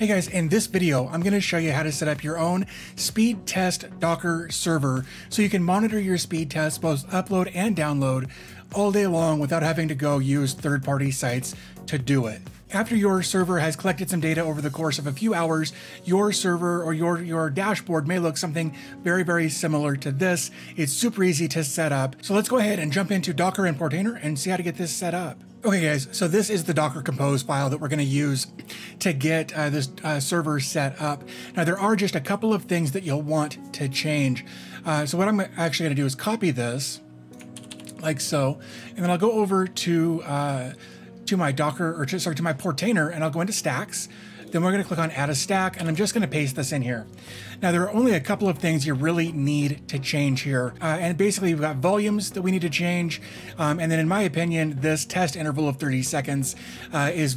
Hey guys, in this video, I'm going to show you how to set up your own speed test Docker server so you can monitor your speed tests, both upload and download, all day long without having to go use third-party sites to do it. After your server has collected some data over the course of a few hours, your server or your, your dashboard may look something very, very similar to this. It's super easy to set up. So let's go ahead and jump into Docker and Portainer and see how to get this set up. Okay guys, so this is the Docker Compose file that we're going to use to get uh, this uh, server set up. Now there are just a couple of things that you'll want to change. Uh, so what I'm actually going to do is copy this, like so, and then I'll go over to uh, to my Docker, or to, sorry, to my Portainer, and I'll go into Stacks. Then we're going to click on Add a Stack, and I'm just going to paste this in here. Now, there are only a couple of things you really need to change here. Uh, and basically, we've got volumes that we need to change. Um, and then, in my opinion, this test interval of 30 seconds uh, is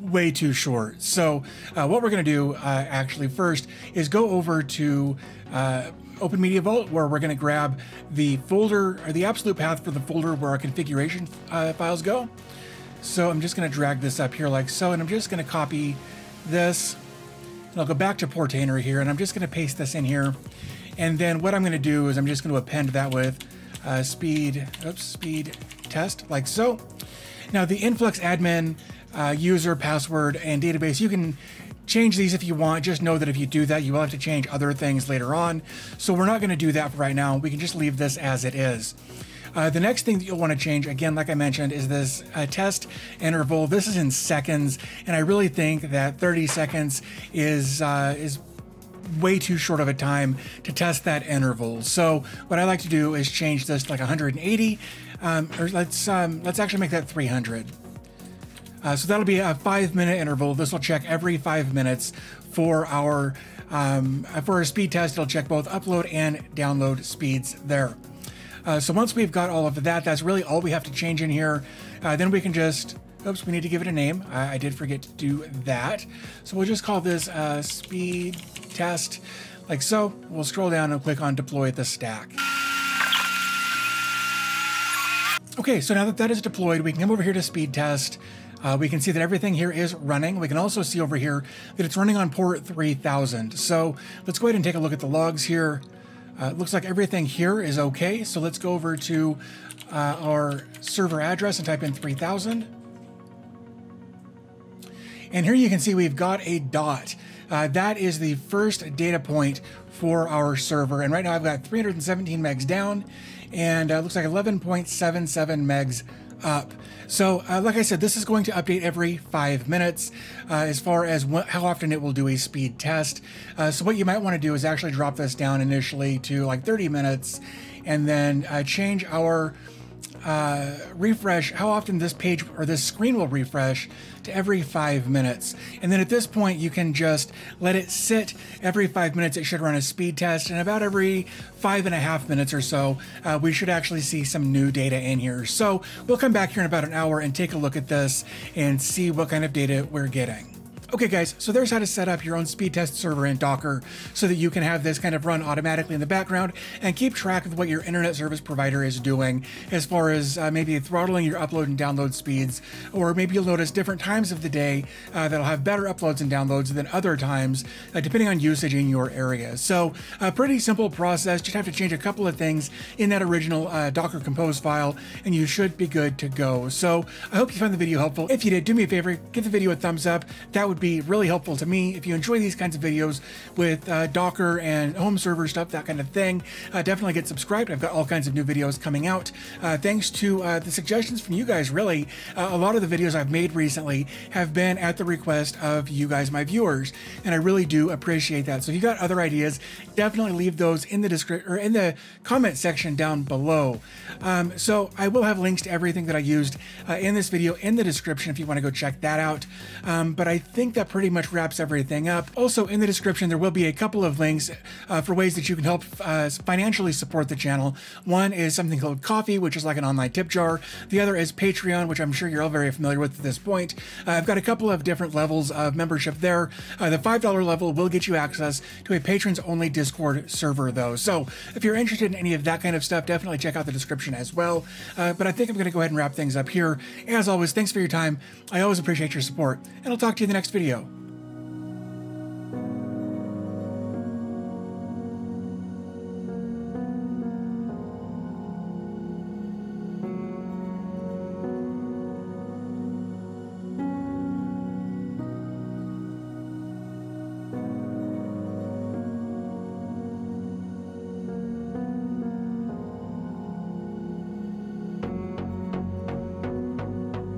way too short. So uh, what we're going to do uh, actually first is go over to uh, OpenMediaVault where we're going to grab the folder or the absolute path for the folder where our configuration uh, files go. So I'm just going to drag this up here like so, and I'm just going to copy this. And I'll go back to Portainer here, and I'm just going to paste this in here. And then what I'm going to do is I'm just going to append that with uh, speed, oops, speed test, like so. Now the Influx admin uh, user, password, and database, you can change these if you want. Just know that if you do that, you will have to change other things later on. So we're not going to do that right now. We can just leave this as it is. Uh, the next thing that you'll want to change, again, like I mentioned, is this uh, test interval. This is in seconds, and I really think that 30 seconds is uh, is way too short of a time to test that interval. So what I like to do is change this to like 180, um, or let's um, let's actually make that 300. Uh, so that'll be a five minute interval. This will check every five minutes for our um, for our speed test. It'll check both upload and download speeds there. Uh, so once we've got all of that, that's really all we have to change in here. Uh, then we can just, oops, we need to give it a name. I, I did forget to do that. So we'll just call this uh, speed test like so. We'll scroll down and click on deploy the stack. Okay, so now that that is deployed, we can come over here to speed test. Uh, we can see that everything here is running. We can also see over here that it's running on port 3000. So let's go ahead and take a look at the logs here. Uh, looks like everything here is okay. So let's go over to uh, our server address and type in 3000. And here you can see we've got a dot. Uh, that is the first data point for our server. And right now I've got 317 megs down and uh, looks like 11.77 megs up. So, uh, like I said, this is going to update every five minutes uh, as far as what, how often it will do a speed test. Uh, so, what you might want to do is actually drop this down initially to like 30 minutes and then uh, change our uh, refresh, how often this page or this screen will refresh to every five minutes. And then at this point, you can just let it sit every five minutes. It should run a speed test, and about every five and a half minutes or so, uh, we should actually see some new data in here. So we'll come back here in about an hour and take a look at this and see what kind of data we're getting. Okay guys, so there's how to set up your own speed test server in Docker so that you can have this kind of run automatically in the background and keep track of what your internet service provider is doing as far as uh, maybe throttling your upload and download speeds, or maybe you'll notice different times of the day uh, that'll have better uploads and downloads than other times, uh, depending on usage in your area. So a pretty simple process, just have to change a couple of things in that original uh, Docker Compose file and you should be good to go. So I hope you found the video helpful. If you did, do me a favor, give the video a thumbs up. That would be really helpful to me. If you enjoy these kinds of videos with uh, Docker and home server stuff, that kind of thing, uh, definitely get subscribed. I've got all kinds of new videos coming out. Uh, thanks to uh, the suggestions from you guys, really. Uh, a lot of the videos I've made recently have been at the request of you guys, my viewers, and I really do appreciate that. So if you got other ideas, definitely leave those in the description or in the comment section down below. Um, so I will have links to everything that I used uh, in this video in the description if you want to go check that out. Um, but I think that pretty much wraps everything up. Also, in the description, there will be a couple of links uh, for ways that you can help uh, financially support the channel. One is something called Ko-fi, which is like an online tip jar. The other is Patreon, which I'm sure you're all very familiar with at this point. Uh, I've got a couple of different levels of membership there. Uh, the $5 level will get you access to a patrons-only Discord server, though. So if you're interested in any of that kind of stuff, definitely check out the description as well. Uh, but I think I'm going to go ahead and wrap things up here. As always, thanks for your time. I always appreciate your support, and I'll talk to you in the next video. Criou.